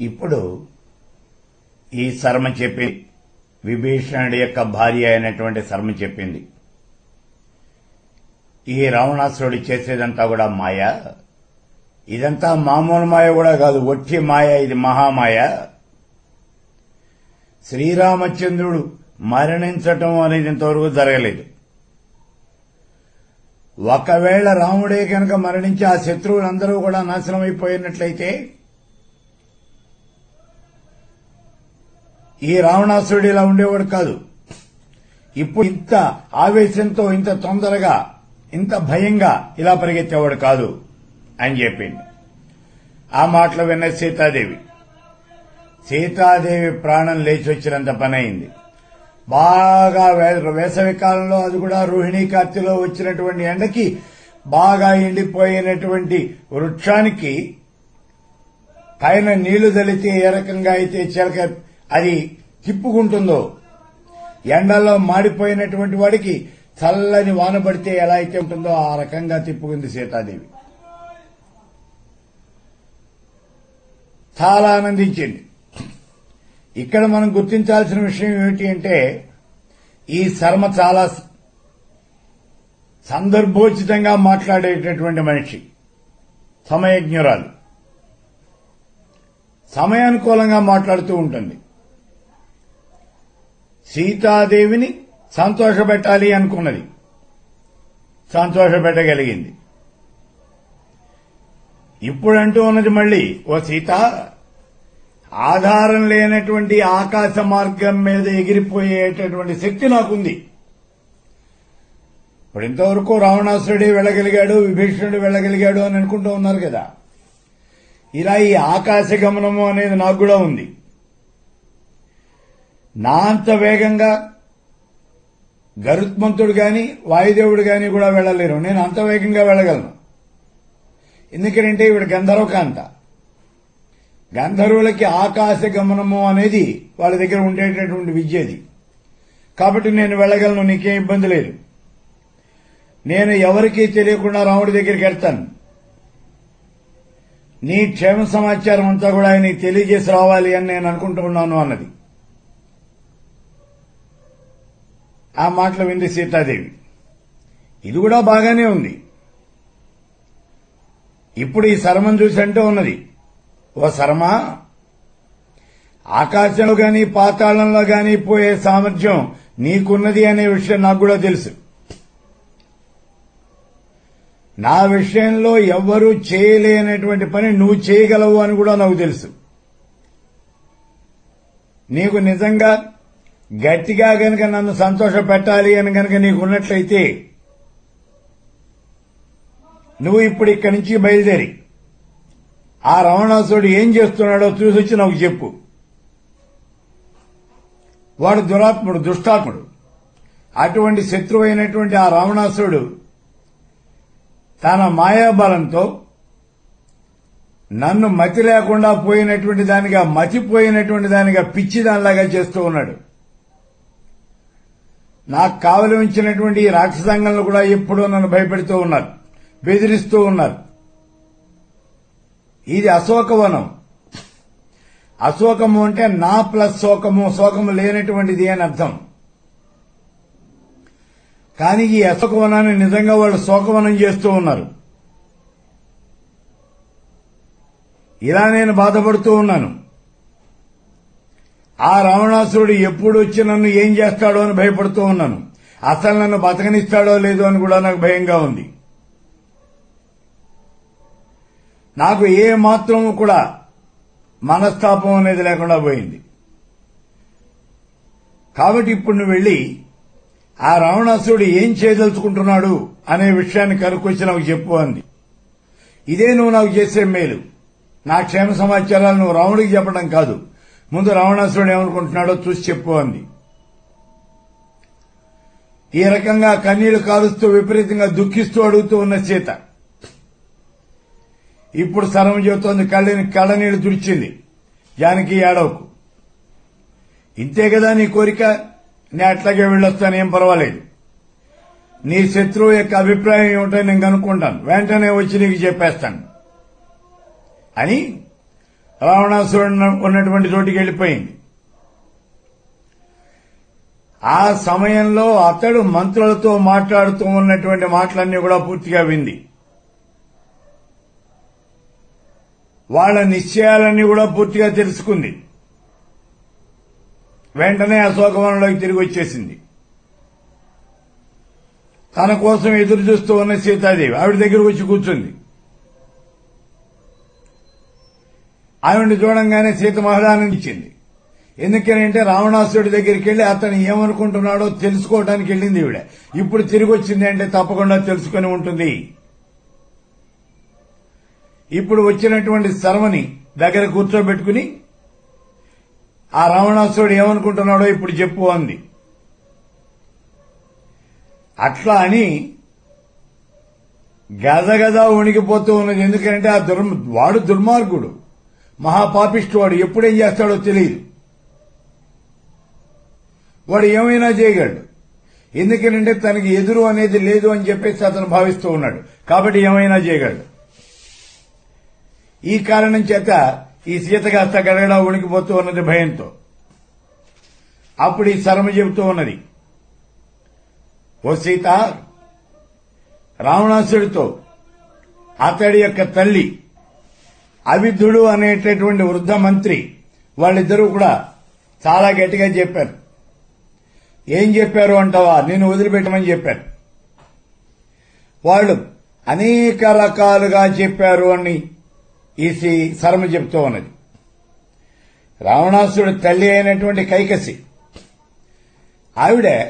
ఇప్పుడు ఈ శర్మ చెప్పింది విభీషణుడి యొక్క భార్య అయినటువంటి శర్మ చెప్పింది. ఈ రావణాసురుడు చేసేదంతా కూడా మాయ. ఇదంతా మామూలు మాయ కూడా కాదు ఒట్టి మాయ ఇది మహామాయ. శ్రీరామచంద్రుడు మరణించటం అనేది ఇంతవరకు జరగలేదు. ఒకవేళ రాముడే కనుక మరణించి ఆ శత్రువులందరూ కూడా నాశనం అయిపోయినట్లయితే ఈ రావణాసురుడు ఇలా ఉండేవాడు కాదు. ఇప్పుడు ఇంత ఆవేశంతో ఇంత తొందరగా ఇంత భయంగా ఇలా పరిగెత్తేవాడు కాదు అని చెప్పింది ఆ మాటలు విన్న సీతాదేవి. సీతాదేవి ప్రాణం లేచి వచ్చినంత పని అయింది బాగా వేసవి కాలంలో అది కూడా రోహిణీ కార్తెలో వచ్చినటువంటి ఎండకి బాగా ఎండిపోయినటువంటి వృక్షానికి పైన నీళ్ళు తలితే ఏ రకంగా అయితే చిలక అది తిప్పుకుంటుందో? ఎండల్లో మాడిపోయినటువంటి వాడికి చల్లని వాన పడితే ఎలా అయితే ఉంటుందో ఆ రకంగా తిప్పుకుంది సీతాదేవి. చాలా ఆనందించింది. ఇక్కడ మనం గుర్తించాల్సిన విషయం ఏమిటి అంటే ఈ శర్మ చాలా సందర్భోచితంగా మాట్లాడేటటువంటి మనిషి. సమయజ్ఞురాలు. సమయానుకూలంగా మాట్లాడుతూ ఉంటుంది. సీతాదేవిని సంతోషపెట్టాలి అనుకున్నది. సంతోషపెట్టగలిగింది. ఇప్పుడంటూ ఉన్నది మళ్ళీ ఓ సీత ఆధారం లేనటువంటి ఆకాశ మార్గం మీద ఎగిరిపోయేటటువంటి శక్తి నాకుంది. ఇప్పుడు ఇంతవరకు రావణాసురుడే వెళ్ళగలిగాడు విభీషణుడు వెళ్ళగలిగాడు అని అనుకుంటూ ఉన్నారు కదా. ఇలా ఈ ఆకాశ గమనము అనేది నాకు కూడా ఉంది. నా అంత వేగంగా గరుత్మంతుడు గాని వాయుదేవుడు గాని కూడా వెళ్ళలేరు. నేను అంత వేగంగా వెళ్ళగలను. ఎందుకంటే ఇవిడ గంధర్వకాంత గంధర్వులకి ఆకాశ గమనము అనేది వాళ్ళ దగ్గర ఉండేటటువంటి విద్యది. కాబట్టి నేను వెళ్ళగలను నీకేం ఇబ్బంది లేదు. నేను ఎవరికీ తెలియకుండా రాముడి దగ్గరికి వెళ్తాను. నీ క్షేమ సమాచారం అంతా కూడా ఆయనకి తెలియజేసి రావాలి అని నేను అనుకుంటున్నాను అన్నది. ఆ మాటలు వింది సీతాదేవి. ఇది కూడా బాగానే ఉంది. ఇప్పుడు ఈ శర్మను చూసి అంటూ ఉన్నది. ఓ శర్మ ఆకాశంలో గాని పాతాళంలో గాని పోయే సామర్థ్యం నీకున్నది అనే విషయం నాకు కూడా తెలుసు. నా విషయంలో ఎవ్వరూ చేయలేనటువంటి పని నువ్వు చేయగలవు అని కూడా నాకు తెలుసు. నీకు నిజంగా గట్టిగా గనక నన్ను సంతోష పెట్టాలి అని గనక నీకు ఉన్నట్లయితే నువ్వు ఇప్పుడు ఇక్కడి నుంచి బయలుదేరి. ఆ రమణాసుడు ఏం చేస్తున్నాడో చూసొచ్చి నాకు చెప్పు. వాడు దురాత్ముడు దుష్టాత్ముడు. అటువంటి శత్రువు అయినటువంటి ఆ రావణాసుడు తన మాయాబలంతో నన్ను మతి లేకుండా పోయినటువంటి దానిగా మతిపోయినటువంటి దానిగా పిచ్చి దానిలాగా చేస్తూ ఉన్నాడు. నాకు కావలి ఉంచినటువంటి ఈ రాక్షసాంగంలో కూడా ఎప్పుడూ నన్ను భయపెడుతూ ఉన్నారు బెదిరిస్తూ ఉన్నారు. ఇది అశోకవనం. అశోకము అంటే నా ప్లస్ శోకము శోకము లేనటువంటిది అని అర్థం. కానీ ఈ అశోకవనాన్ని నిజంగా వాళ్ళు శోకవనం చేస్తూ ఉన్నారు. ఇలా నేను బాధపడుతూ ఉన్నాను. ఆ రావణాసురుడు ఎప్పుడు వచ్చి నన్ను ఏం చేస్తాడో అని భయపడుతూ ఉన్నాను. అసలు నన్ను బతకనిస్తాడో లేదో అని కూడా నాకు భయంగా ఉంది. నాకు ఏ మాత్రం కూడా మనస్తాపం అనేది లేకుండా పోయింది. కాబట్టి ఇప్పుడు నువ్వు వెళ్ళి ఆ రావణాసురుడు ఏం చేయదలుచుకుంటున్నాడు అనే విషయాన్ని కనుక్కొచ్చి నాకు చెప్పు అంది. ఇదే నువ్వు నాకు చేసే మేలు. నా క్షేమ సమాచారాలు నువ్వు రావణుడికి చెప్పడం కాదు. ముందు రావణాసురుడు ఏమనుకుంటున్నాడో చూసి చెప్పు అంది. ఈ రకంగా కన్నీళ్ళు కాలుస్తూ విపరీతంగా దుఃఖిస్తూ అడుగుతూ ఉన్న సీత. ఇప్పుడు సరం చెబుతోంది కళ్ళని కళ్ళనీళ్ళు తుడిచింది. జానకి ఏడవకు. ఇంతే కదా నీ కోరిక? నేను అట్లాగే వెళ్ళొస్తాను ఏం పర్వాలేదు. నీ శత్రువు యొక్క అభిప్రాయం ఏమిటో నేను కనుక్కుంటాను. వెంటనే వచ్చి నీకు చెప్పేస్తాను. అని రావణాసురుడు ఉన్నటువంటి చోటికి వెళ్ళిపోయింది. ఆ సమయంలో అతడు మంత్రులతో మాట్లాడుతూ ఉన్నటువంటి మాటలన్నీ కూడా పూర్తిగా వింది. వాళ్ళ నిశ్చయాలన్నీ కూడా పూర్తిగా తెలుసుకుంది. వెంటనే అశోకవనంలోకి తిరిగి వచ్చేసింది. తన కోసం ఎదురు చూస్తూ ఉన్న సీతాదేవి ఆవిడ దగ్గరకు వచ్చి కూర్చుంది. ఆవిడ చూడంగానే సీత మహదానం ఇచ్చింది ఎందుకనంటే రావణాసుడి దగ్గరికి వెళ్ళి అతను ఏమనుకుంటున్నాడో తెలుసుకోవడానికి వెళ్ళింది ఈవిడ. ఇప్పుడు తిరిగి వచ్చింది అంటే తప్పకుండా తెలుసుకుని ఉంటుంది. ఇప్పుడు వచ్చినటువంటి శర్మని దగ్గర కూర్చోబెట్టుకుని ఆ రావణాసుడు ఏమనుకుంటున్నాడో ఇప్పుడు చెప్పు అంది. అట్లా అని గదగద వణికిపోతూ ఉన్నది. ఎందుకంటే ఆ దుర్ వాడు దుర్మార్గుడు. మహాపాపిష్టి వాడు ఎప్పుడేం చేస్తాడో తెలియదు. వాడు ఏమైనా చేయగలడు. ఎందుకనంటే తనకి ఎదురు అనేది లేదు అని చెప్పేసి అతను భావిస్తూ ఉన్నాడు. కాబట్టి ఏమైనా చేయగలడు. ఈ కారణం చేత ఈ సీత కాస్త గడగడా ఉణికిపోతూ ఉన్నది భయంతో. అప్పుడు ఈ శరమ చెబుతూ ఉన్నది. ఓ సీత రావణాసుడితో అతడి యొక్క తల్లి అవిధుడు అనేటటువంటి వృద్ధ మంత్రి వాళ్ళిద్దరూ కూడా చాలా గట్టిగా చెప్పారు. ఏం చెప్పారు అంటావా? నేను వదిలిపెట్టమని చెప్పారు. వాళ్ళు అనేక రకాలుగా చెప్పారు అని ఈ సి- శర్మ చెప్తూ ఉన్నది. రావణాసుడు తల్లి అయినటువంటి కైకసి. ఆవిడ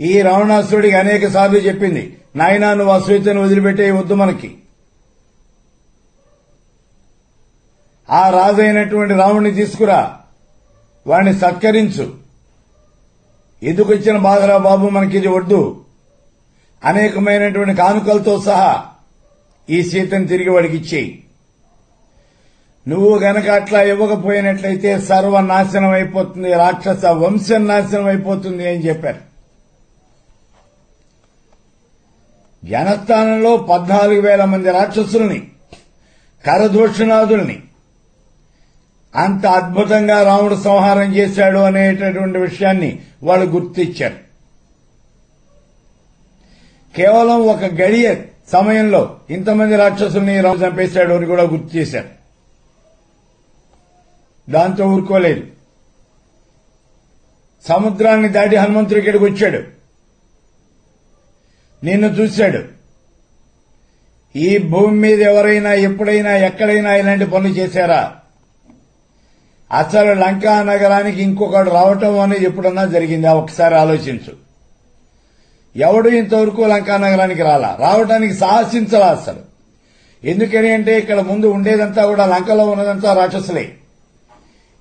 ఈ రావణాసుడికి అనేక సార్లు చెప్పింది నాయనా నువ్వు అశ్వితను వదిలిపెట్టే వద్దు మనకి. ఆ రాజైనటువంటి రాముడిని తీసుకురా. వాణ్ణి సత్కరించు. ఎందుకొచ్చిన బాధరా బాబు మనకి ఇది వద్దు. అనేకమైనటువంటి కానుకలతో సహా ఈ సీతను తిరిగి వాడికి ఇచ్చేయి. నువ్వు గనక అట్లా ఇవ్వకపోయినట్లయితే సర్వనాశనం అయిపోతుంది రాక్షస వంశం నాశనం అయిపోతుంది అని చెప్పారు. జనస్థానంలో పద్నాలుగు వేల మంది రాక్షసుల్ని కరదూషణాదుల్ని అంత అద్భుతంగా రాముడు సంహారం చేశాడు అనేటటువంటి విషయాన్ని వాళ్ళు గుర్తించారు కేవలం ఒక గడియ సమయంలో ఇంతమంది రాక్షసుల్ని రాము చంపేశాడు అని కూడా గుర్తు చేశారు దాంతో ఊరుకోలేదు. సముద్రాన్ని దాటి హనుమంతుడి ఇక్కడికి వచ్చాడు. నిన్ను చూశాడు. ఈ భూమి మీద ఎవరైనా ఎప్పుడైనా ఎక్కడైనా ఇలాంటి పనులు చేశారా? అసలు లంకా నగరానికి ఇంకొకడు రావటం అనేది ఎప్పుడన్నా జరిగిందా? ఒకసారి ఆలోచించు. ఎవడు ఇంతవరకు లంకా నగరానికి రాలా? రావటానికి సాహసించలా అసలు. ఎందుకని అంటే ఇక్కడ ముందు ఉండేదంతా కూడా లంకలో ఉన్నదంతా రాక్షసులే.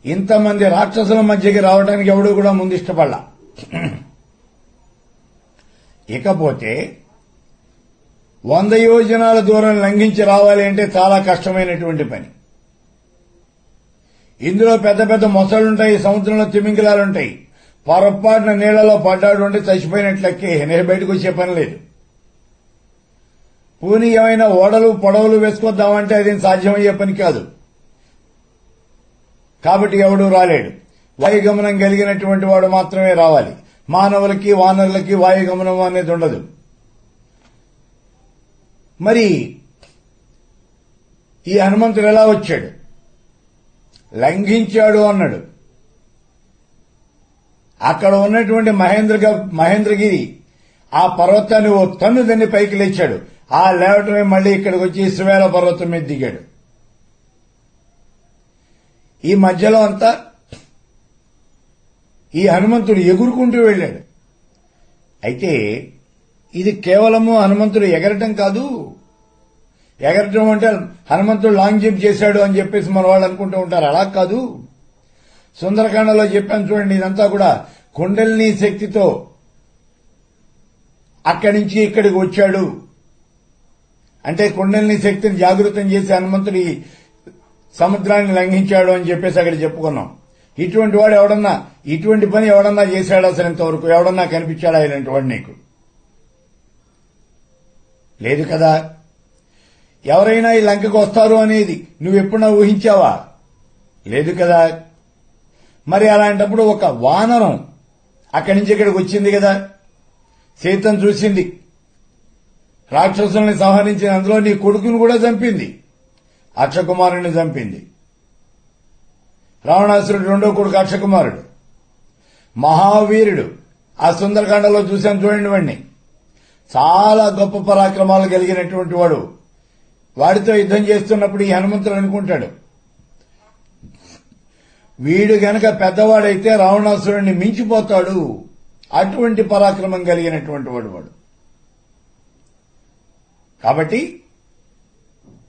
ఇంతమంది రాక్షసుల మధ్యకి రావడానికి ఎవడు కూడా ముందు ఇష్టపడలా? ఇకపోతే వంద యోజనాల దూరం లంఘించి రావాలి అంటే చాలా కష్టమైనటువంటి పని. ఇందులో పెద్ద పెద్ద మొసలుంటాయి సముద్రంలో తిమింగిలాలుంటాయి. పొరపాటున నీళ్ళలో పడ్డాడు అంటే చచ్చిపోయినట్లకే నేను బయటకు వచ్చే పని లేదు. పూని ఏమైనా ఓడలు పొడవలు వేసుకొద్దామంటే అది సాధ్యమయ్యే పని కాదు. కాబట్టి ఎవడు రాలేడు. వాయుగమనం కలిగినటువంటి వాడు మాత్రమే రావాలి. మానవులకి వానరులకి వాయుగమనం అనేది ఉండదు. మరి ఈ హనుమంతుడు ఎలా వచ్చాడు? లంఘించాడు అన్నాడు. అక్కడ ఉన్నటువంటి మహేంద్ర మహేంద్రగిరి ఆ పర్వతాన్ని ఓ తన్ను దాన్ని పైకి లేచాడు. ఆ లేవటమే మళ్ళీ ఇక్కడికి వచ్చి ఇసువేల పర్వతం మీద దిగాడు. ఈ మధ్యలో అంతా ఈ హనుమంతుడు ఎగురుకుంటూ వెళ్ళాడు. అయితే ఇది కేవలము హనుమంతుడు ఎగరటం కాదు ఎగరటం అంటే హనుమంతుడు లాంగ్ జంప్ చేశాడు అని చెప్పేసి మన వాళ్ళు అనుకుంటూ ఉంటారు. అలా కాదు. సుందరకాండలో చెప్పాను చూడండి ఇదంతా కూడా కుండలిని శక్తితో అక్కడి నుంచి ఇక్కడికి వచ్చాడు. అంటే కుండలిని శక్తిని జాగృతం చేసి హనుమంతుడి సముద్రాన్ని లంఘించాడు అని చెప్పేసి అక్కడ చెప్పుకున్నాం. ఇటువంటి వాడు ఎవడన్నా ఇటువంటి పని ఎవడన్నా చేశాడు అసలు ఇంతవరకు? ఎవడన్నా కనిపించాడా ఇలాంటి వాడు నీకు? లేదు కదా. ఎవరైనా ఈ లంకకు వస్తారు అనేది నువ్వెప్పుడన్నా ఊహించావా? లేదు కదా. మరి అలాంటప్పుడు ఒక వానరం అక్కడి నుంచి ఇక్కడికి వచ్చింది కదా. సీతను చూసింది. రాక్షసుల్ని సంహరించిన అందులో నీ కొడుకును కూడా చంపింది. అక్షకుమారుని చంపింది. రావణాసురుడు రెండో కొడుకు అక్షకుమారుడు. మహావీరుడు. ఆ సుందరకాండలో చూశాను చూడండి వాడిని చాలా గొప్ప పరాక్రమాలు కలిగినటువంటి వాడు. వాడితో యుద్ధం చేస్తున్నప్పుడు ఈ హనుమంతుడు అనుకుంటాడు వీడు గనక పెద్దవాడైతే రావణాసురుడిని మించిపోతాడు. అటువంటి పరాక్రమం కలిగినటువంటి వాడు వాడు. కాబట్టి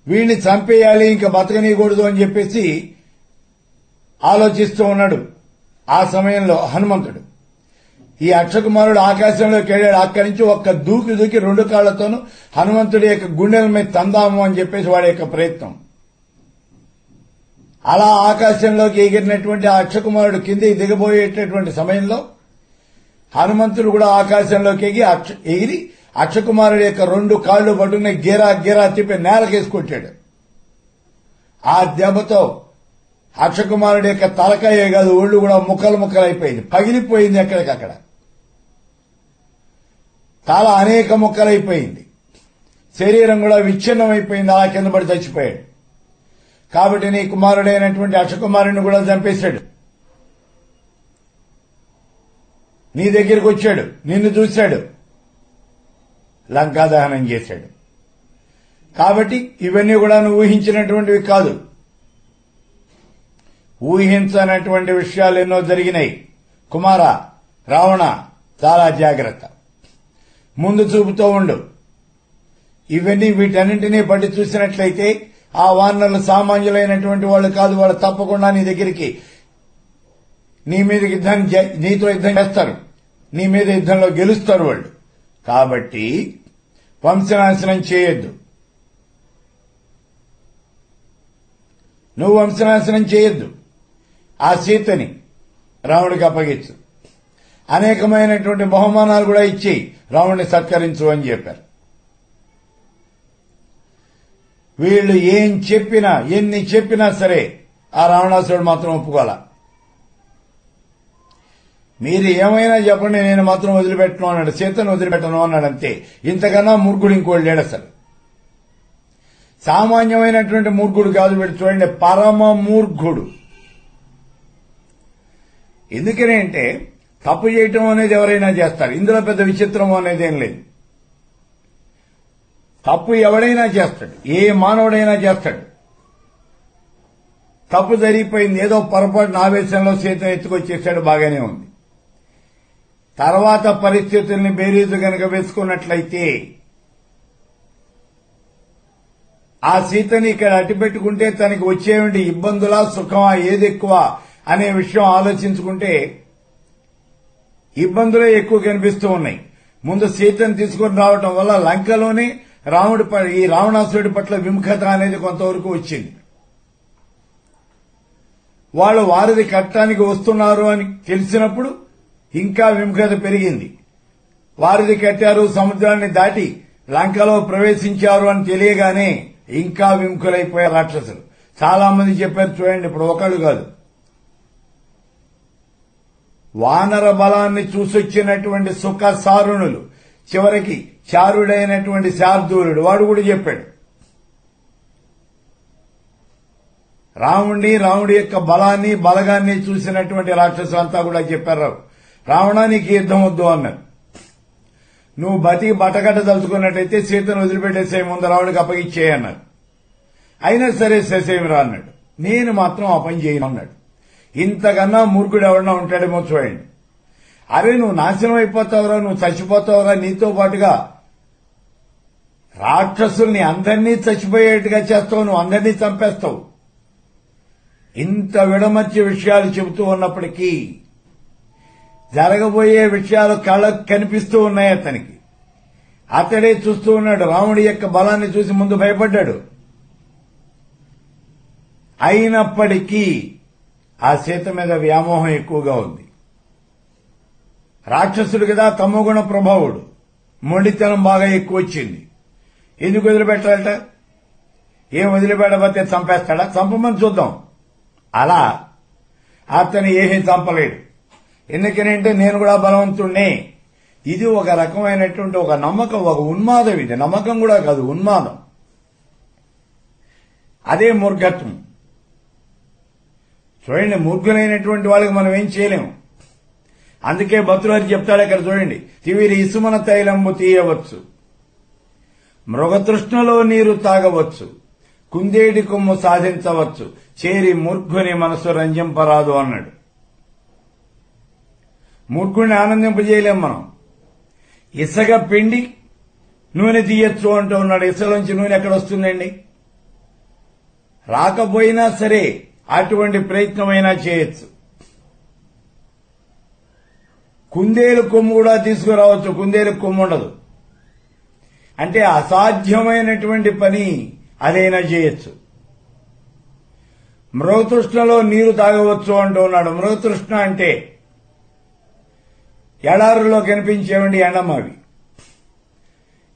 వీడిని చంపేయాలి ఇంకా బతకనీయకూడదు అని చెప్పేసి ఆలోచిస్తూ ఉన్నాడు ఆ సమయంలో హనుమంతుడు. ఈ అక్షకుమారుడు ఆకాశంలోకి వెళ్ళాడు అక్కడి నుంచి ఒక్క దూకి దూకి రెండు కాళ్ళతోనూ హనుమంతుడి యొక్క గుండెల మీద తందాము అని చెప్పేసి వాడి యొక్క ప్రయత్నం. అలా ఆకాశంలోకి ఎగిరినటువంటి ఆ అక్షకుమారుడు కింద దిగబోయేటటువంటి సమయంలో హనుమంతుడు కూడా ఆకాశంలోకి ఎగి అక్ష ఎగిరి అక్షకుమారుడి యొక్క రెండు కాళ్ళు పట్టుకుని గీరా గీరా తిప్పి నేలకేసి కొట్టాడు. ఆ దెబ్బతో అక్షకుమారుడి యొక్క తలకాయే కాదు ఒళ్ళు కూడా ముక్కలు ముక్కలైపోయింది. పగిలిపోయింది ఎక్కడికక్కడ. తల అనేక ముక్కలైపోయింది. శరీరం కూడా విచ్ఛిన్నమైపోయింది. అలా కింద పడి చచ్చిపోయాడు. కాబట్టి నీ కుమారుడైనటువంటి అక్షకుమారుని కూడా చంపేశాడు. నీ దగ్గరికి వచ్చాడు. నిన్ను చూశాడు. లంకా దహనం చేశాడు. కాబట్టి ఇవన్నీ కూడా నువ్వు ఊహించినటువంటివి కాదు. ఊహించనటువంటి విషయాలు ఎన్నో జరిగినాయి. కుమార రావణ చాలా జాగ్రత్త. ముందు చూపుతూ ఉండు. ఇవన్నీ వీటన్నింటినీ బట్టి చూసినట్లయితే ఆ వానరులు సామాన్యులైనటువంటి వాళ్ళు కాదు వాళ్ళు తప్పకుండా నీ దగ్గరికి నీ మీద యుద్ధం నీతో యుద్ధం చేస్తారు. నీ మీద యుద్ధంలో గెలుస్తారు వాళ్ళు. కాబట్టి వంశనాశనం చేయొద్దు. నువ్వు వంశనాశనం చేయొద్దు. ఆ సీతని రాముడికి అప్పగించు. అనేకమైనటువంటి బహుమానాలు కూడా ఇచ్చి రావణ్ణి సత్కరించు అని చెప్పారు. వీళ్ళు ఏం చెప్పినా ఎన్ని చెప్పినా సరే ఆ రావణాసురుడు మాత్రం ఒప్పుకోవాల మీరు ఏమైనా చెప్పండి నేను మాత్రం వదిలిపెట్టను అన్నాడు. సీతను వదిలిపెట్టను అన్నాడు అంతే ఇంతకన్నా మూర్ఖుడు ఇంకోటి లేడు అసలు. సామాన్యమైనటువంటి మూర్ఖుడు కాదు వీడు చూడండి పరమ మూర్ఖుడు ఎందుకనే అంటే తప్పు చేయటం అనేది ఎవరైనా చేస్తారు. ఇందులో పెద్ద విచిత్రం అనేది ఏం లేదు. తప్పు ఎవడైనా చేస్తాడు. ఏ మానవుడైనా చేస్తాడు. తప్పు జరిగిపోయింది. ఏదో పొరపాటున ఆవేశంలో సీతం ఎత్తుకొచ్చేసాడు బాగానే ఉంది. తర్వాత పరిస్థితుల్ని బేరీజు గనక వేసుకున్నట్లయితే ఆ సీతని ఇక్కడ అట్టిపెట్టుకుంటే తనకి వచ్చేవంటి ఇబ్బందులా సుఖమా ఏది ఎక్కువ అనే విషయం ఆలోచించుకుంటే ఇబ్బందులే ఎక్కువ కనిపిస్తూ ఉన్నాయి. ముందు సీతను తీసుకొని రావటం వల్ల లంకలోనే రాముడి ప- ఈ రావణాసురుడి పట్ల విముఖత అనేది కొంతవరకు వచ్చింది. వాళ్ళు వారిది కట్టడానికి వస్తున్నారు అని తెలిసినప్పుడు ఇంకా విముఖత పెరిగింది. వారిది కట్టారు సముద్రాన్ని దాటి లంకలో ప్రవేశించారు అని తెలియగానే ఇంకా విముఖులైపోయారు రాక్షసులు. చాలా మంది చెప్పారు చూడండి ఇప్పుడు ఒకళ్ళు కాదు. వానర బలాన్ని చూసొచ్చినటువంటి సుఖ సారుణులు చివరికి చారుడైనటువంటి శార్దూరుడు వాడు కూడా చెప్పాడు. రాముణ్ణి రాముడి యొక్క బలాన్ని బలగాన్ని చూసినటువంటి రాక్షసులంతా కూడా చెప్పారు రావణానికి యుద్ధం వద్దు అన్నారు. నువ్వు బతికి బట్టగడ్డ తలుచుకున్నట్టయితే సీతను వదిలిపెట్టేసే ముందు రావుడికి అప్పగిచ్చేయన్నారు అయినా సరే శశేమిరా అన్నాడు నేను మాత్రం ఆ పని చేయను అన్నాడు. ఇంతకన్నా మూర్ఖుడు ఎవరన్నా ఉంటాడేమో చూడండి. అరే నువ్వు నాశనం అయిపోతావురా నువ్వు చచ్చిపోతావురా నీతో పాటుగా రాక్షసుల్ని అందరినీ చచ్చిపోయేట్టుగా చేస్తావు నువ్వు అందరినీ చంపేస్తావు. ఇంత విడమర్చి విషయాలు చెబుతూ ఉన్నప్పటికీ జరగబోయే విషయాలు కళ్ళకు కనిపిస్తూ ఉన్నాయి అతనికి. అతడే చూస్తూ ఉన్నాడు రాముడి యొక్క బలాన్ని చూసి ముందు భయపడ్డాడు. అయినప్పటికీ ఆ సీత మీద వ్యామోహం ఎక్కువగా ఉంది. రాక్షసుడు కదా తమోగుణ ప్రభావుడు. మొండితనం బాగా ఎక్కువ వచ్చింది ఎందుకు వదిలిపెట్టాలట? ఏం వదిలిపెట్టబోతే చంపేస్తాడా? చంపమని చూద్దాం. అలా అతను ఏమీ చంపలేడు. ఎందుకనంటే నేను కూడా బలవంతుణ్ణే. ఇది ఒక రకమైనటువంటి ఒక నమ్మకం ఒక ఉన్మాదం ఇది. నమ్మకం కూడా కాదు ఉన్మాదం. అదే మూర్ఘత్వం చూడండి మూర్ఖులైనటువంటి వాళ్ళకి మనం ఏం చేయలేము. అందుకే భద్రువారి చెప్తాడు ఇక్కడ చూడండి తివిరి ఇసుమన తైలంబు తీయవచ్చు. మృగతృష్ణలో నీరు తాగవచ్చు. కుందేటి కొమ్ము సాధించవచ్చు. చేరి మూర్ఖుని మనసు రంజింపరాదు అన్నాడు. మూర్ఖుని ఆనందింపజేయలేం మనం. ఇసగ పిండి నూనె తీయచ్చు అంటూ ఉన్నాడు. ఇసలోంచి నూనె ఎక్కడ వస్తుందండి? రాకపోయినా సరే అటువంటి ప్రయత్నమైనా చేయొచ్చు. కుందేలు కొమ్ము కూడా తీసుకురావచ్చు. కుందేలు కొమ్ము ఉండదు. అంటే అసాధ్యమైనటువంటి పని అదైనా చేయొచ్చు. మృగతృష్ణలో నీరు తాగవచ్చు అంటూ ఉన్నాడు. మృగతృష్ణ అంటే ఎడారులో కనిపించేవండి ఎండమావి.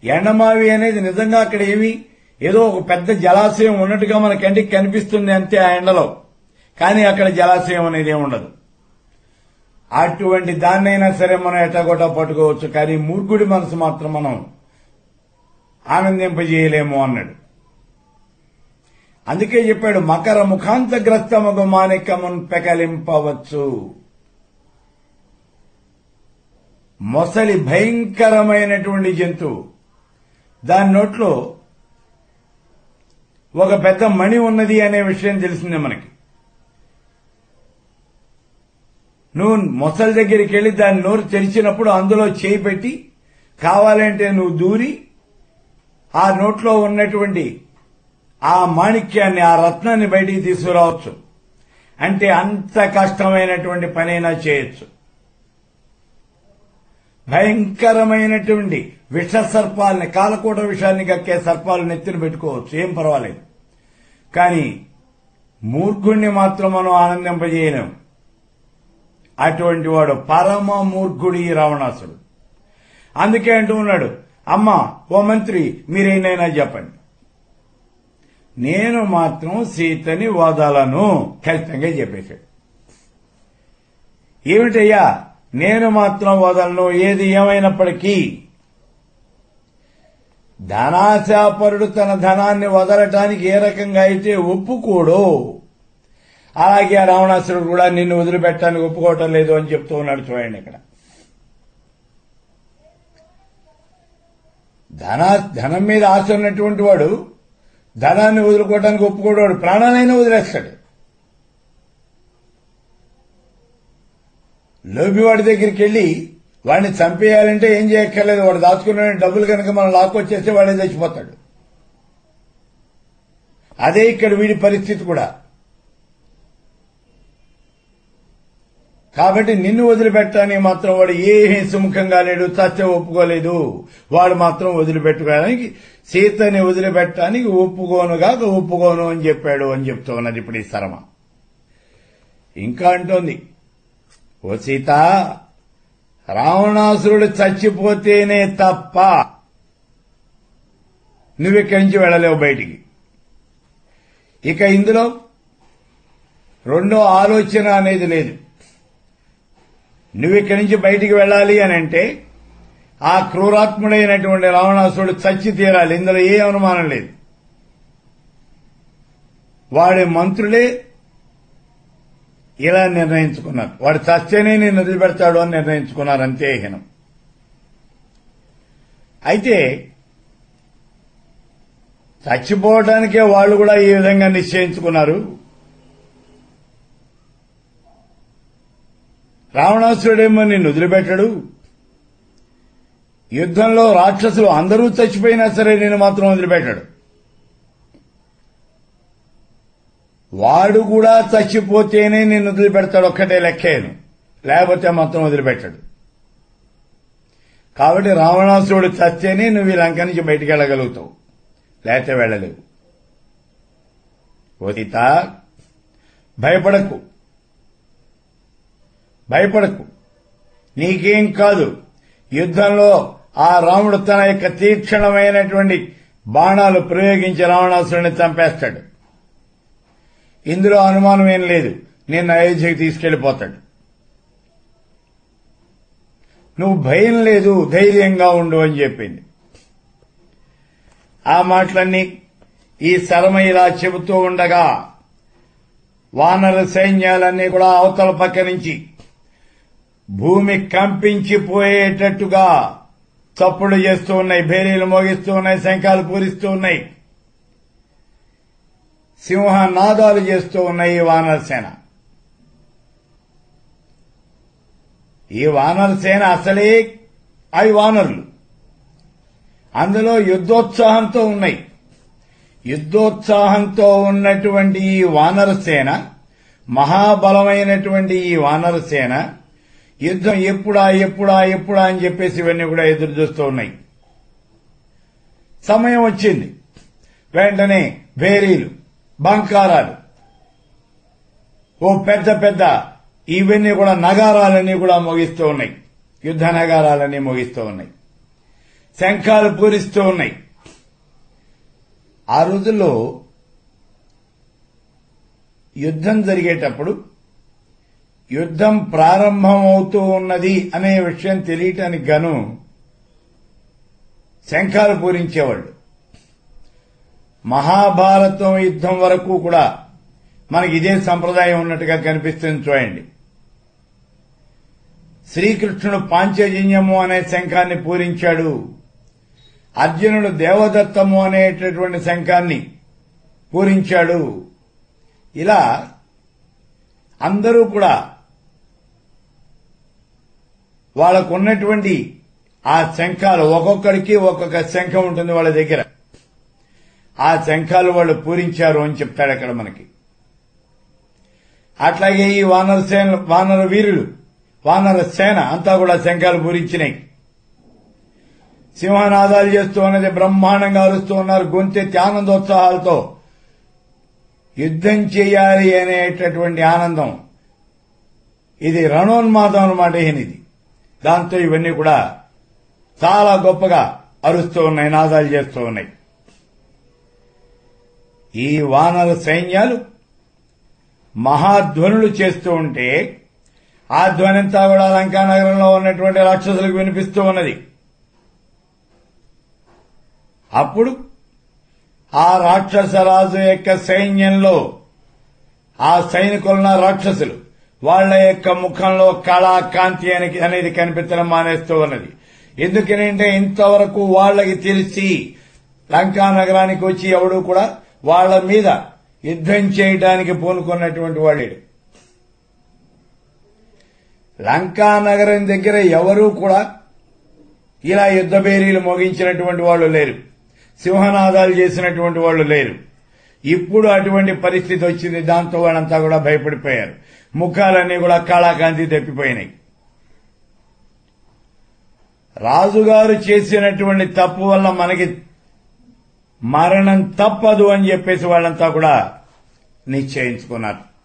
ఎండమావి అనేది నిజంగా అక్కడ ఏమి ఏదో ఒక పెద్ద జలాశయం ఉన్నట్టుగా మన కంటికి కనిపిస్తుంది అంతే ఆ ఎండలో. కానీ అక్కడ జలాశయం అనేది ఏమి ఉండదు. అటువంటి దాన్నైనా సరే మనం ఎట్టగొట్ట పట్టుకోవచ్చు కానీ మూర్ఖుడి మనసు మాత్రం మనం ఆనందింపజేయలేము అన్నాడు. అందుకే చెప్పాడు మకర ముఖాంతగ్రస్తమగు మాణిక్యమున్ పెకలింపవచ్చు. మొసలి భయంకరమైనటువంటి జంతువు. దాని నోట్లో ఒక పెద్ద మణి ఉన్నది అనే విషయం తెలిసిందే మనకి. నువ్వు మొసలి దగ్గరికి వెళ్ళి దాని నోరు తెరిచినప్పుడు అందులో చేయి పెట్టి కావాలంటే నువ్వు దూరి ఆ నోట్లో ఉన్నటువంటి ఆ మాణిక్యాన్ని ఆ రత్నాన్ని బయటికి తీసుకురావచ్చు. అంటే అంత కష్టమైనటువంటి పనైనా చేయొచ్చు. భయంకరమైనటువంటి విష సర్పాలని కాలకూట విషాన్ని కక్కే సర్పాలు నెత్తిన పెట్టుకోవచ్చు. ఏం పర్వాలేదు. కానీ మూర్ఖుణ్ణి మాత్రం మనం ఆనందింపజేయలేం. అటువంటి వాడు పరమ మూర్ఖుడి ఈ రావణాసుడు అందుకే అంటూ ఉన్నాడు అమ్మ ఓ మంత్రి మీరేనైనా చెప్పండి. నేను మాత్రం సీతని వదలను ఖచ్చితంగా చెప్పేశాడు. ఏమిటయ్యా? నేను మాత్రం వదలను ఏది ఏమైనప్పటికీ ధనాశాపరుడు తన ధనాన్ని వదలటానికి ఏ రకంగా అయితే ఒప్పుకోడో అలాగే ఆ రావణాసురుడు కూడా నిన్ను వదిలిపెట్టడానికి ఒప్పుకోవటం లేదు అని చెప్తూ ఉన్నాడు చూడండి ఇక్కడ. ధన ధనం మీద ఆశ ఉన్నటువంటి వాడు ధనాన్ని వదులుకోవడానికి ఒప్పుకోడు ప్రాణాలైనా వదిలేస్తాడు. లోబివాడి దగ్గరికి వెళ్ళి వాడిని చంపేయాలంటే ఏం చేయక్కర్లేదు. వాడు దాచుకున్న డబ్బులు కనుక మనం లాక్కొచ్చేస్తే వాడే చచ్చిపోతాడు. అదే ఇక్కడ వీడి పరిస్థితి కూడా. కాబట్టి నిన్ను వదిలిపెట్టడానికి మాత్రం వాడు ఏమీ సుముఖంగా లేడు చచ్చ ఒప్పుకోలేదు. వాడు మాత్రం వదిలిపెట్టుకోవడానికి సీతని వదిలిపెట్టడానికి ఒప్పుకోనుగా ఒప్పుకోను అని చెప్పాడు అని చెప్తూ ఉన్నది ఇప్పుడు ఈ శరమ. ఇంకా అంటోంది ఓ సీత రావణాసురుడు చచ్చిపోతేనే తప్ప నువ్వెక్కడి నుంచి వెళ్ళలేవు బయటికి. ఇక ఇందులో రెండో ఆలోచన అనేది లేదు. నువ్విక్కడి నుంచి బయటికి వెళ్ళాలి అని అంటే ఆ క్రూరాత్ముడైనటువంటి రావణాసురుడు చచ్చి తీరాలి. ఇందులో ఏ అనుమానం లేదు. వాడి మంత్రులే ఇలా నిర్ణయించుకున్నారు. వాడు చస్తేనే నేను వదిలిపెడతాడు అని నిర్ణయించుకున్నారు. అంతే హీనం. అయితే చచ్చిపోవడానికే వాళ్ళు కూడా ఈ విధంగా నిశ్చయించుకున్నారు. రావణాసురుడేమో నిన్ను వదిలిపెట్టడు. యుద్ధంలో రాక్షసులు అందరూ చచ్చిపోయినా సరే నేను మాత్రం వదిలిపెట్టాడు. వాడు కూడా చచ్చిపోతేనే నిన్ను వదిలిపెడతాడు. ఒక్కటే లెక్కేను. లేకపోతే మాత్రం వదిలిపెట్టాడు. కాబట్టి రావణాసురుడు చస్తేనే నువ్వు ఈ లంక నుంచి బయటికి వెళ్ళగలుగుతావు. లేకపోతే వెళ్ళలేవు. సీత భయపడకు. భయపడకు. నీకేం కాదు. యుద్ధంలో ఆ రాముడు తన యొక్క తీక్షణమైనటువంటి బాణాలు ప్రయోగించి రావణాసురుని చంపేస్తాడు. ఇందులో అనుమానం ఏం లేదు. నేను అయోధ్యకి తీసుకెళ్ళిపోతాడు నువ్వు భయం లేదు ధైర్యంగా ఉండు అని చెప్పింది. ఆ మాటలన్నీ ఈ శరమ ఇలా చెబుతూ ఉండగా వానర సైన్యాలన్నీ కూడా అవతల పక్క నుంచి భూమి కంపించిపోయేటట్టుగా చప్పుడు చేస్తూ ఉన్నాయి భేరీలు మోగిస్తూ ఉన్నాయి శంఖాలు పూరిస్తూ ఉన్నాయి. సింహ నాదాలు చేస్తూ ఉన్నాయి ఈ వానరసేన. ఈ వానరసేన అసలే అవి వానరులు. అందులో యుద్ధోత్సాహంతో ఉన్నాయి. యుద్ధోత్సాహంతో ఉన్నటువంటి ఈ వానరసేన మహాబలమైనటువంటి ఈ వానరసేన యుద్ధం ఎప్పుడా ఎప్పుడా ఎప్పుడా అని చెప్పేసి ఇవన్నీ కూడా ఎదురు చూస్తూ ఉన్నాయి. సమయం వచ్చింది. వెంటనే భేరీలు బంకారాలు. ఓ పెద్ద పెద్ద ఇవన్నీ కూడా నగారాలన్నీ కూడా మోగిస్తూ ఉన్నాయి. యుద్ధ నగారాలన్నీ మోగిస్తూ ఉన్నాయి. శంఖాలు పూరిస్తూ ఉన్నాయి. ఆ రోజుల్లో యుద్ధం జరిగేటప్పుడు యుద్ధం ప్రారంభమవుతూ ఉన్నది అనే విషయం తెలియటానికి గాను శంఖాలు పూరించేవాళ్ళు. మహాభారతం యుద్ధం వరకు కూడా మనకి ఇదే సంప్రదాయం ఉన్నట్టుగా కనిపిస్తుంది చూడండి. శ్రీకృష్ణుడు పాంచజన్యము అనే శంఖాన్ని పూరించాడు. అర్జునుడు దేవదత్తము అనేటటువంటి శంఖాన్ని పూరించాడు. ఇలా అందరూ కూడా వాళ్ళకు ఉన్నటువంటి ఆ శంఖాలు ఒక్కొక్కడికి ఒక్కొక్క శంఖం ఉంటుంది వాళ్ళ దగ్గర. ఆ శంఖాలు వాళ్ళు పూరించారు అని చెప్తాడు అక్కడ మనకి. అట్లాగే ఈ వానర సేన వానర వీరులు వానర సేన అంతా కూడా శంఖాలు పూరించినాయి. సింహనాదాలు చేస్తూ ఉన్నది బ్రహ్మాండంగా అరుస్తూ ఉన్నారు గొంతెత్తి ఆనందోత్సాహాలతో. యుద్ధం చేయాలి అనేటటువంటి ఆనందం. ఇది రణోన్మాదం అనమాట ఇది. దాంతో ఇవన్నీ కూడా చాలా గొప్పగా అరుస్తూ ఉన్నాయి నాదాలు చేస్తూ ఉన్నాయి. ఈ వానర సైన్యాలు మహాధ్వనులు చేస్తూ ఉంటే ఆ ధ్వనింతా కూడా లంకా నగరంలో ఉన్నటువంటి రాక్షసులకు వినిపిస్తూ ఉన్నది. అప్పుడు ఆ రాక్షస రాజు యొక్క సైన్యంలో ఆ సైనికులున్న రాక్షసులు వాళ్ళ యొక్క ముఖంలో కళా కాంతి అనేది కనిపించడం మానేస్తూ ఉన్నది. ఎందుకనంటే ఇంతవరకు వాళ్ళకి తెలిసి లంకా నగరానికి వచ్చి ఎవడు కూడా వాళ్ళ మీద యుద్ధం చేయడానికి పూనుకున్నటువంటి వాడు లంకా నగరం దగ్గర ఎవరూ కూడా ఇలా యుద్ధ బేరీలు మోగించినటువంటి వాళ్ళు లేరు. సింహనాదాలు చేసినటువంటి వాళ్ళు లేరు. ఇప్పుడు అటువంటి పరిస్థితి వచ్చింది దాంతో వాళ్ళంతా కూడా భయపడిపోయారు. ముఖాలన్నీ కూడా కాళాకాంతి తప్పిపోయినాయి. రాజుగారు చేసినటువంటి తప్పు వల్ల మనకి మరణం తప్పదు అని చెప్పేసి వాళ్ళంతా కూడా నిశ్చయించుకున్నారు.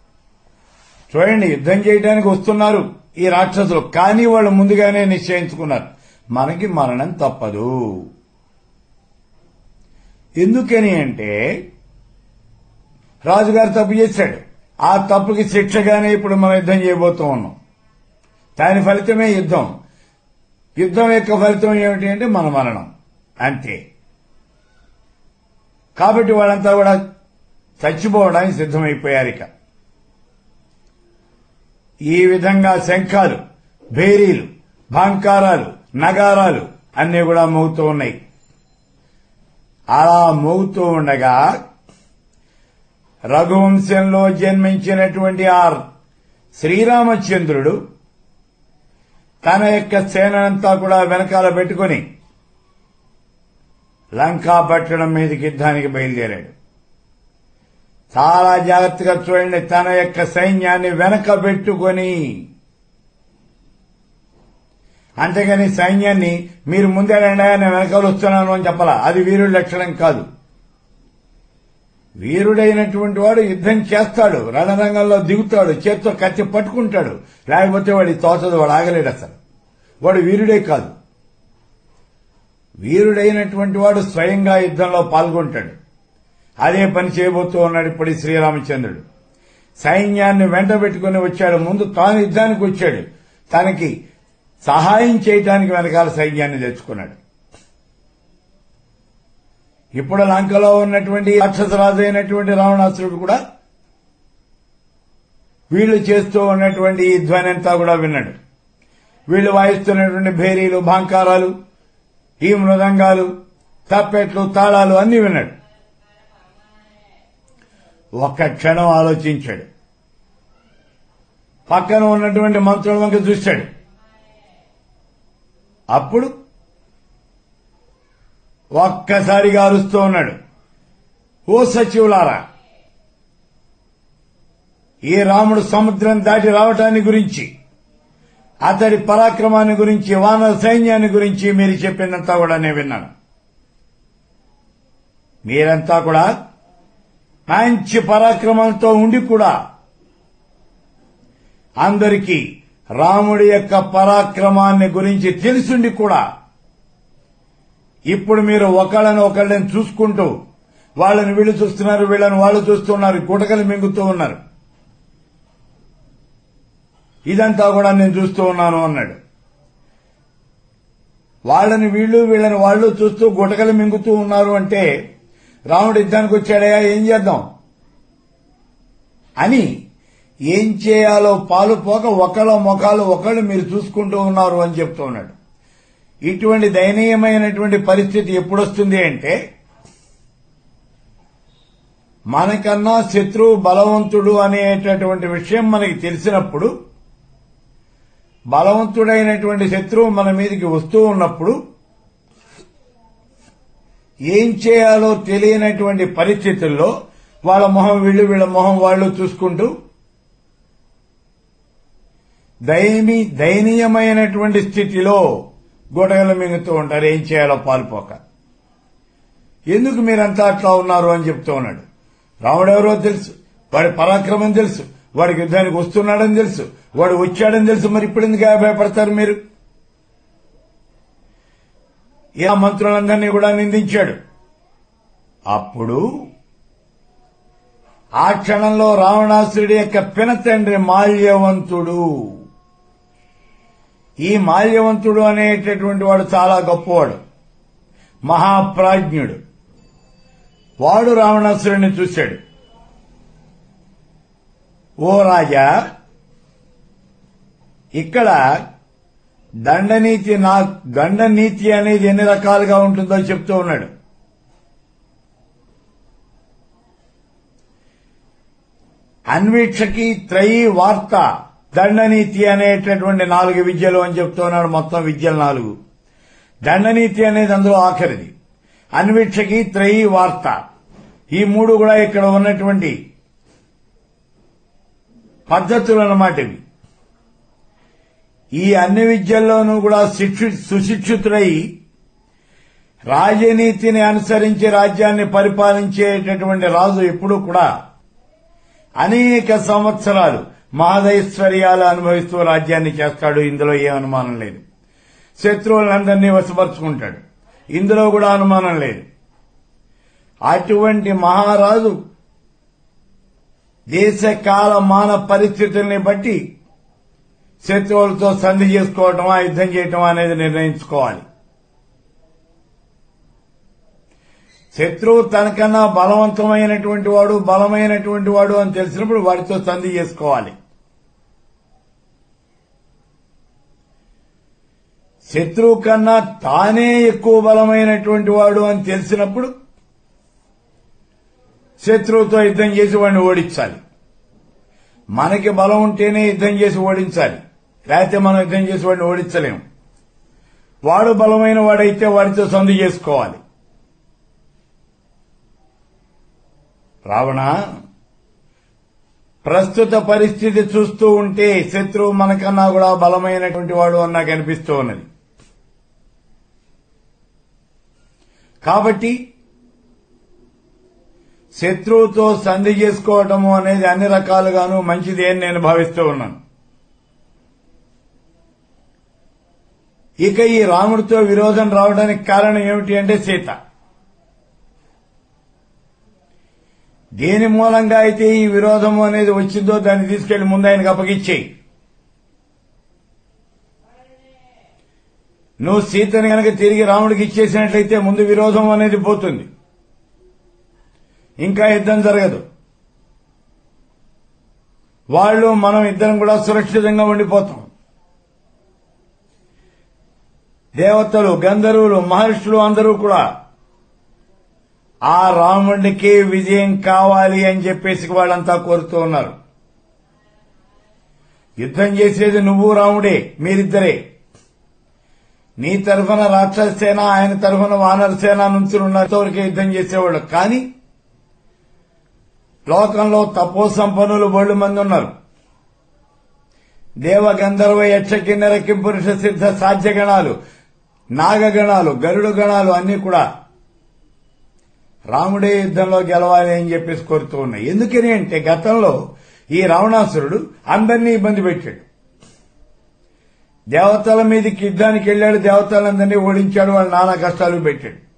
చూడండి యుద్ధం చేయడానికి వస్తున్నారు ఈ రాక్షసులు కానీ వాళ్ళు ముందుగానే నిశ్చయించుకున్నారు. మనకి మరణం తప్పదు. ఎందుకని అంటే రాజుగారు తప్పు చేశాడు. ఆ తప్పుకి శిక్షగానే ఇప్పుడు మనం యుద్ధం చేయబోతూ ఉన్నాం. దాని ఫలితమే యుద్ధం. యుద్ధం యొక్క ఫలితం ఏమిటి అంటే మన మరణం. అంతే. కాబట్టి వాళ్ళంతా కూడా చచ్చిపోవడానికి సిద్ధమైపోయారు ఇక. ఈ విధంగా శంఖాలు భేరీలు భాంకారాలు నగారాలు అన్నీ కూడా మోగుతూ ఉన్నాయి. అలా మోగుతూ ఉండగా రఘువంశంలో జన్మించినటువంటి ఆ శ్రీరామచంద్రుడు తన యొక్క సేనంతా కూడా వెనకాల పెట్టుకుని లంకా పట్టణం మీదకి యుద్ధానికి బయలుదేరాడు. చాలా జాగ్రత్తగా చూడండి తన యొక్క సైన్యాన్ని వెనక పెట్టుకొని. అంతేగాని సైన్యాన్ని మీరు ముందేనండి నేను వెనకాల వస్తున్నాను అని చెప్పాలా? అది వీరుడి లక్షణం కాదు. వీరుడైనటువంటి వాడు యుద్ధం చేస్తాడు రణరంగంలో దిగుతాడు చేత్తో కత్తి పట్టుకుంటాడు లేకపోతే వాడి తోచదు వాడు ఆగలేడు అసలు. వాడు వీరుడే కాదు. వీరుడైనటువంటి వాడు స్వయంగా యుద్ధంలో పాల్గొంటాడు. అదే పని చేయబోతూ ఉన్నాడు ఇప్పుడు శ్రీరామచంద్రుడు. సైన్యాన్ని వెంట పెట్టుకుని వచ్చాడు. ముందు తాను యుద్ధానికి వచ్చాడు. తనకి సహాయం చేయటానికి వెనకాల సైన్యాన్ని తెచ్చుకున్నాడు. ఇప్పుడు లంకలో ఉన్నటువంటి రాక్షసరాజు అయినటువంటి రావణాసురుడు కూడా వీళ్ళు చేస్తూ ఉన్నటువంటి ఈ ధ్వని అంతా కూడా విన్నాడు. వీళ్ళు వాయిస్తున్నటువంటి భేరీలు భాంకారాలు ఈ మృదంగాలు తప్పెట్లు తాళాలు అన్ని విన్నాడు. ఒక్క క్షణం ఆలోచించాడు. పక్కన ఉన్నటువంటి మంత్రుల వంక చూశాడు. అప్పుడు ఒక్కసారిగా అరుస్తూ ఉన్నాడు. ఓ సచివులారా ఈ రాముడు సముద్రం దాటి రావటాన్ని గురించి అతడి పరాక్రమాన్ని గురించి వానర సైన్యాన్ని గురించి మీరు చెప్పినంతా కూడా నేను విన్నాను. మీరంతా కూడా మంచి పరాక్రమంతో ఉండి కూడా అందరికీ రాముడి యొక్క పరాక్రమాన్ని గురించి తెలుసుండి కూడా ఇప్పుడు మీరు ఒకళ్ళని ఒకళ్ళని చూసుకుంటూ వాళ్ళని వీళ్ళు చూస్తున్నారు వీళ్ళని వాళ్ళు చూస్తున్నారు గుటకలు మింగుతూ ఉన్నారు. ఇదంతా కూడా నేను చూస్తూ ఉన్నాను అన్నాడు. వాళ్ళని వీళ్ళు వీళ్ళని వాళ్ళు చూస్తూ గుటకలు మింగుతూ ఉన్నారు అంటే రాముడు యుద్ధానికి వచ్చాడయా? ఏం చేద్దాం? అని ఏం చేయాలో పాలు పోక ఒకళ్ళ ముఖాలు ఒకళ్ళు మీరు చూసుకుంటూ ఉన్నారు అని చెప్తూ ఉన్నాడు. ఇటువంటి దయనీయమైనటువంటి పరిస్థితి ఎప్పుడొస్తుంది అంటే మనకన్నా శత్రువు బలవంతుడు అనేటటువంటి విషయం మనకి తెలిసినప్పుడు బలవంతుడైనటువంటి శత్రువు మన మీదకి వస్తూ ఉన్నప్పుడు ఏం చేయాలో తెలియనటువంటి పరిస్థితుల్లో వాళ్ళ మొహం వీళ్ళు వీళ్ళ మొహం వాళ్ళు చూసుకుంటూ దయని దయనీయమైనటువంటి స్థితిలో గొడవలు మింగుతూ ఉంటారు. ఏం చేయాలో పాల్పోక. ఎందుకు మీరంతా అట్లా ఉన్నారు అని చెప్తూ ఉన్నాడు. రాముడెవరో తెలుసు. వాడి పరాక్రమం తెలుసు. వాడికి యుద్ధానికి వస్తున్నాడని తెలుసు. వాడు వచ్చాడని తెలుసు. మరి ఇప్పుడు ఎందుకు అభయపడతారు మీరు? ఇలా మంత్రులందరినీ కూడా నిందించాడు. అప్పుడు ఆ క్షణంలో రావణాసురుడి యొక్క పినతండ్రి మాల్యవంతుడు. ఈ మాల్యవంతుడు అనేటటువంటి వాడు చాలా గొప్పవాడు. మహాప్రాజ్ఞుడు. వాడు రావణాసురుడిని చూశాడు. ఓ రాజా ఇక్కడ దండనీతి నా దండనీతి అనేది ఎన్ని రకాలుగా ఉంటుందో చెప్తూ ఉన్నాడు. అన్వీక్షకి త్రయీ వార్త దండనీతి అనేటటువంటి నాలుగు విద్యలు అని చెప్తున్నాడు మొత్తం విద్యలు నాలుగు. దండనీతి అనేది అందులో ఆఖరిది. అన్వీక్షకి త్రయీ వార్త. ఈ మూడు కూడా ఇక్కడ ఉన్నటువంటి పద్ధతులు అన్నమాట ఇవి. ఈ అన్ని విద్యల్లోనూ కూడా శిక్షి సుశిక్షితుడై రాజనీతిని అనుసరించి రాజ్యాన్ని పరిపాలించేటటువంటి రాజు ఎప్పుడూ కూడా అనేక సంవత్సరాలు మహదైశ్వర్యాలు అనుభవిస్తూ రాజ్యాన్ని చేస్తాడు. ఇందులో ఏ అనుమానం లేదు. శత్రువులందరినీ వశపరుచుకుంటాడు. ఇందులో కూడా అనుమానం లేదు. అటువంటి మహారాజు దేశ కాల మాన పరిస్థితుల్ని బట్టి శత్రువులతో సంధి చేసుకోవటమా యుద్ధం చేయటమా అనేది నిర్ణయించుకోవాలి. శత్రువు తనకన్నా బలవంతమైనటువంటి వాడు బలమైనటువంటి వాడు అని తెలిసినప్పుడు వాడితో సంధి చేసుకోవాలి. శత్రువు కన్నా తానే ఎక్కువ బలమైనటువంటి వాడు అని తెలిసినప్పుడు శత్రువుతో యుద్ధం చేసి వాడిని ఓడించాలి. మనకి బలం ఉంటేనే యుద్ధం చేసి ఓడించాలి. లేకపోతే మనం యుద్ధం చేసి వాడిని ఓడించలేము. వాడు బలమైన వాడైతే వాడితో సంధి చేసుకోవాలి. రావణ ప్రస్తుత పరిస్థితి చూస్తూ ఉంటే శత్రువు మనకన్నా కూడా బలమైనటువంటి వాడు అని నాకు అనిపిస్తూ ఉన్నది. కాబట్టి శత్రువుతో సంధి చేసుకోవటము అనేది అన్ని రకాలుగాను మంచిది అని నేను భావిస్తూ ఉన్నాను. ఇక ఈ రాముడితో విరోధం రావడానికి కారణం ఏమిటి అంటే సీత. దేని మూలంగా అయితే ఈ విరోధం అనేది వచ్చిందో దాన్ని తీసుకెళ్ళి ముందు ఆయనకు అప్పగిచ్చేయి. నువ్వు సీతని కనుక తిరిగి రాముడికి ఇచ్చేసినట్లయితే ముందు విరోధం అనేది పోతుంది. ఇంకా యుద్ధం జరగదు. వాళ్ళు మనం ఇద్దరం కూడా సురక్షితంగా ఉండిపోతాం. దేవతలు గంధర్వులు మహర్షులు అందరూ కూడా ఆ రాముడికి విజయం కావాలి అని చెప్పేసి వాళ్ళంతా కోరుతూ ఉన్నారు. యుద్ధం చేసేది నువ్వు రాముడే మీరిద్దరే. నీ తరఫున రాక్షస సేన ఆయన తరఫున వానర సేన నుంచి ఉన్నంతవరకే యుద్ధం చేసేవాళ్ళు. కానీ లోకంలో తపో సంపన్నులు బోళ్ళు మంది ఉన్నారు. దేవ గంధర్వ యక్ష కిన్నెర కింపురుష సిద్ధ సాధ్యగణాలు నాగగణాలు గరుడు గణాలు అన్ని కూడా రాముడే యుద్ధంలో గెలవాలి అని చెప్పేసి కోరుతూ ఉన్నాయి. ఎందుకని అంటే గతంలో ఈ రావణాసురుడు అందరినీ ఇబ్బంది పెట్టాడు. దేవతల మీదకి యుద్ధానికి వెళ్ళాడు దేవతలందరినీ ఓడించాడు వాళ్ళు నానా కష్టాలు పెట్టాడు.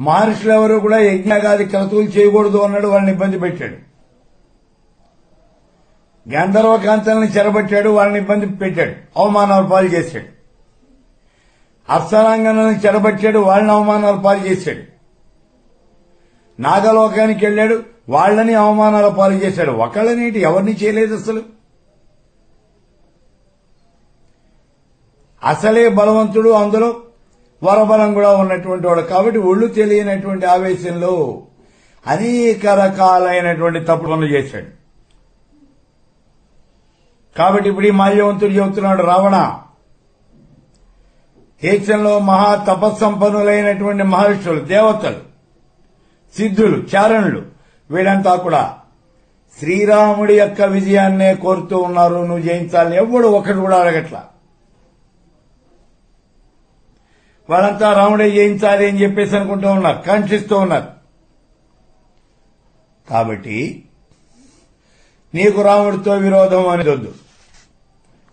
మహర్షులు ఎవరు కూడా యజ్ఞగాది క్రతువులు చేయకూడదు అన్నాడు వాళ్ళని ఇబ్బంది పెట్టాడు. గంధర్వ కాంతల్ని చెరబట్టాడు వాళ్ళని ఇబ్బంది పెట్టాడు అవమానాలు పాలు చేశాడు. అప్సరాంగనని చెరబట్టాడు వాళ్ళని అవమానాలు పాలు చేశాడు. నాగలోకానికి వెళ్ళాడు వాళ్ళని అవమానాల పాలు చేశాడు. ఒకళ్ళనేటి ఎవరిని చేయలేదు అసలు? అసలే బలవంతుడు అందులో వరబలం కూడా ఉన్నటువంటి వాడు. కాబట్టి ఒళ్ళు తెలియనటువంటి ఆవేశంలో అనేక రకాలైనటువంటి తప్పు పనులు చేశాడు. కాబట్టి ఇప్పుడు ఈ మాల్యవంతుడు చెబుతున్నాడు రావణ దేశంలో మహా తపస్సంపన్నులైనటువంటి మహర్షులు దేవతలు సిద్ధులు చారణులు వీళ్ళంతా కూడా శ్రీరాముడి యొక్క విజయాన్నే కోరుతూ ఉన్నారు. నువ్వు జయించాలని ఎవడు ఒకటి కూడా అడగట్లా. వాళ్ళంతా రాముడే జయించాలి అని చెప్పేసి అనుకుంటూ ఉన్నారు కాంక్షిస్తూ ఉన్నారు. కాబట్టి నీకు రాముడితో విరోధం అనేది వద్దు.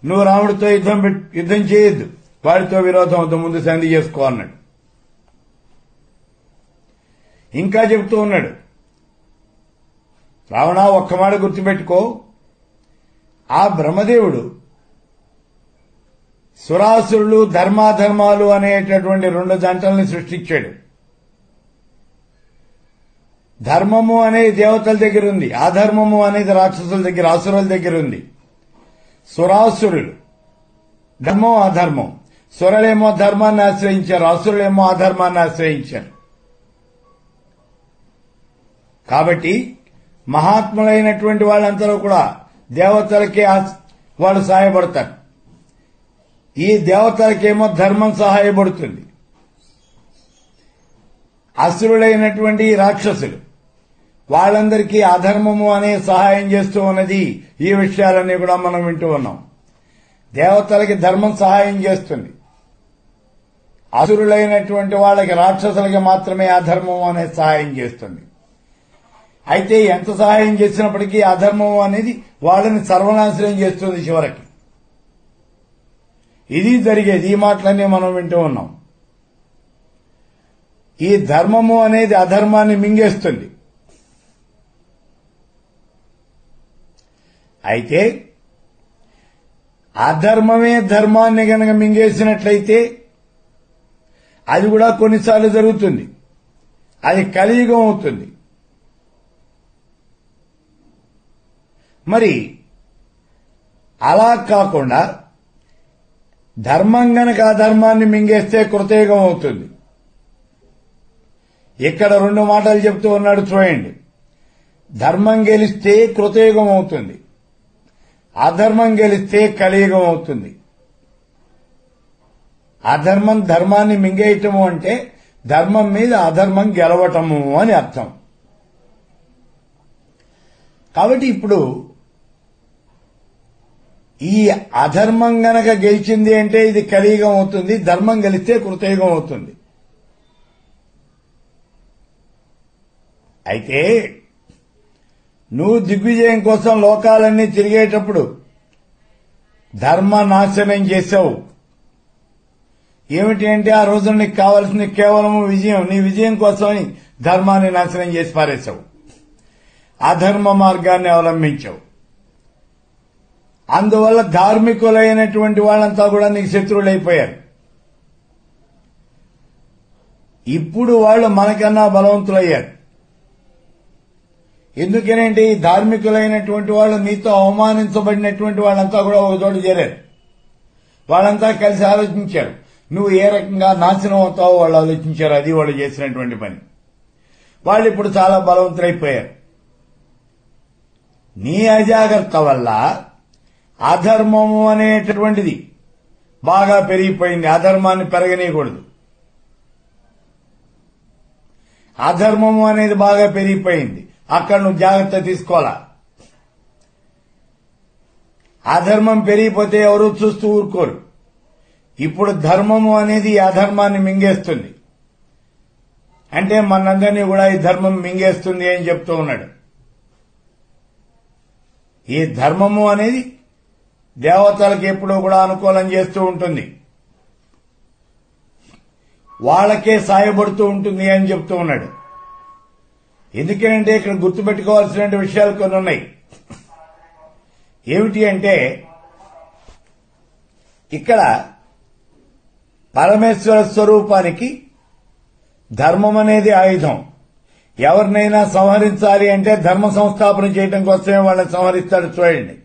నువ్వు రాముడితో యుద్ధం యుద్ధం చేయొద్దు. వాడితో విరోధం వద్దు ముందు సంధి చేసుకో అన్నాడు. ఇంకా చెబుతూ ఉన్నాడు. రావణ ఒక్క మాట గుర్తుపెట్టుకో. ఆ బ్రహ్మదేవుడు సురాసురులు ధర్మాధర్మాలు అనేటటువంటి రెండు జంటల్ని సృష్టించాడు. ధర్మము అనేది దేవతల దగ్గర ఉంది అధర్మము అనేది రాక్షసుల దగ్గర అసురుల దగ్గర ఉంది. సురాసురులు ధర్మం అధర్మం. సురలేమో ధర్మాన్ని ఆశ్రయించారు అసురులేమో అధర్మాన్ని ఆశ్రయించారు. కాబట్టి మహాత్ములైనటువంటి వాళ్ళందరూ కూడా దేవతలకే వాళ్ళు సహాయపడతారు ఈ దేవతలకేమో ధర్మం సహాయపడుతుంది. అసురులైనటువంటి రాక్షసులు వాళ్ళందరికీ అధర్మము అనే సహాయం చేస్తూ ఉన్నది ఈ విషయాలన్నీ కూడా మనం వింటూ ఉన్నాం. దేవతలకి ధర్మం సహాయం చేస్తుంది. అసురులైనటువంటి వాళ్ళకి రాక్షసులకి మాత్రమే అధర్మం అనే సహాయం చేస్తుంది. అయితే ఎంత సహాయం చేసినప్పటికీ అధర్మం అనేది వాళ్ళని సర్వనాశనం చేస్తుంది చివరికి. ఇది జరిగేది ఈ మాటలన్నీ మనం వింటూ ఉన్నాం. ఈ ధర్మము అనేది అధర్మాన్ని మింగేస్తుంది. అయితే అధర్మమే ధర్మాన్ని గనక మింగేసినట్లయితే అది కూడా కొన్నిసార్లు జరుగుతుంది. అది కలియుగం అవుతుంది. మరి అలా కాకుండా ధర్మం గనక అధర్మాన్ని మింగేస్తే కృతయుగం అవుతుంది. ఇక్కడ రెండు మాటలు చెప్తూ ఉన్నాడు చూడండి. ధర్మం గెలిస్తే కృతయుగం అవుతుంది. అధర్మం గెలిస్తే కలియుగం అవుతుంది. అధర్మం ధర్మాన్ని మింగేయటము అంటే ధర్మం మీద అధర్మం గెలవటము అని అర్థం. కాబట్టి ఇప్పుడు ఈ అధర్మం గనక గెలిచింది అంటే ఇది కలియుగం అవుతుంది ధర్మం గెలిస్తే కృతయుగం అవుతుంది. అయితే నువ్వు దిగ్విజయం కోసం లోకాలన్నీ తిరిగేటప్పుడు ధర్మ నాశనం చేశావు. ఏమిటి అంటే ఆ రోజు నీకు కావాల్సింది కేవలం విజయం నీ విజయం కోసమని ధర్మాన్ని నాశనం చేసి పారేశావు. అధర్మ మార్గాన్ని అవలంబించావు. అందువల్ల ధార్మికులైనటువంటి వాళ్ళంతా కూడా నీకు శత్రువులైపోయారు. ఇప్పుడు వాళ్ళు మనకన్నా బలవంతులయ్యారు. ఎందుకనంటే ఈ ధార్మికులైనటువంటి వాళ్ళు నీతో అవమానించబడినటువంటి వాళ్ళంతా కూడా ఒక చోట చేరారు. వాళ్ళంతా కలిసి ఆలోచించారు. నువ్వు ఏ రకంగా నాశనం అవుతావో వాళ్ళు ఆలోచించారు. అది వాళ్ళు చేసినటువంటి పని. వాళ్ళు ఇప్పుడు చాలా బలవంతులైపోయారు. నీ అజాగ్రత్త వల్ల అధర్మము అనేటటువంటిది. బాగా పెరిగిపోయింది. అధర్మాన్ని పెరగనీయకూడదు. అధర్మము అనేది బాగా పెరిగిపోయింది. అక్కడ నువ్వు జాగ్రత్త తీసుకోవాలా? అధర్మం పెరిగిపోతే ఎవరు చూస్తూ ఊరుకోరు. ఇప్పుడు ధర్మము అనేది ఈ అధర్మాన్ని మింగేస్తుంది. అంటే మనందరినీ కూడా ఈ ధర్మం మింగేస్తుంది అని చెప్తూ ఉన్నాడు. ఈ ధర్మము అనేది దేవతలకు ఎప్పుడూ కూడా అనుకూలం చేస్తూ ఉంటుంది. వాళ్ళకే సాయపడుతూ ఉంటుంది అని చెప్తూ ఉన్నాడు. ఎందుకంటే ఇక్కడ గుర్తుపెట్టుకోవాల్సిన విషయాలు కొన్ని ఉన్నాయి. ఏమిటి అంటే ఇక్కడ పరమేశ్వర స్వరూపానికి ధర్మం అనేది ఆయుధం. ఎవరినైనా సంహరించాలి అంటే ధర్మ సంస్థాపన చేయడం కోసమే వాళ్ళని సంహరిస్తాడు చూడండి.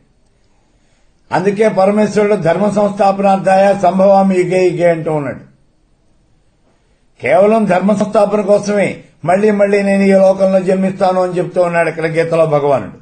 అందుకే పరమేశ్వరుడు ధర్మ సంస్థాపనార్థాయ సంభవామి ఇగే ఇగే అంటూ ఉన్నాడు. కేవలం ధర్మ సంస్థాపన కోసమే మళ్ళీ మళ్ళీ నేను ఈ లోకంలో జన్మిస్తాను అని చెప్తూ ఉన్నాడు ఇక్కడ గీతలో భగవానుడు.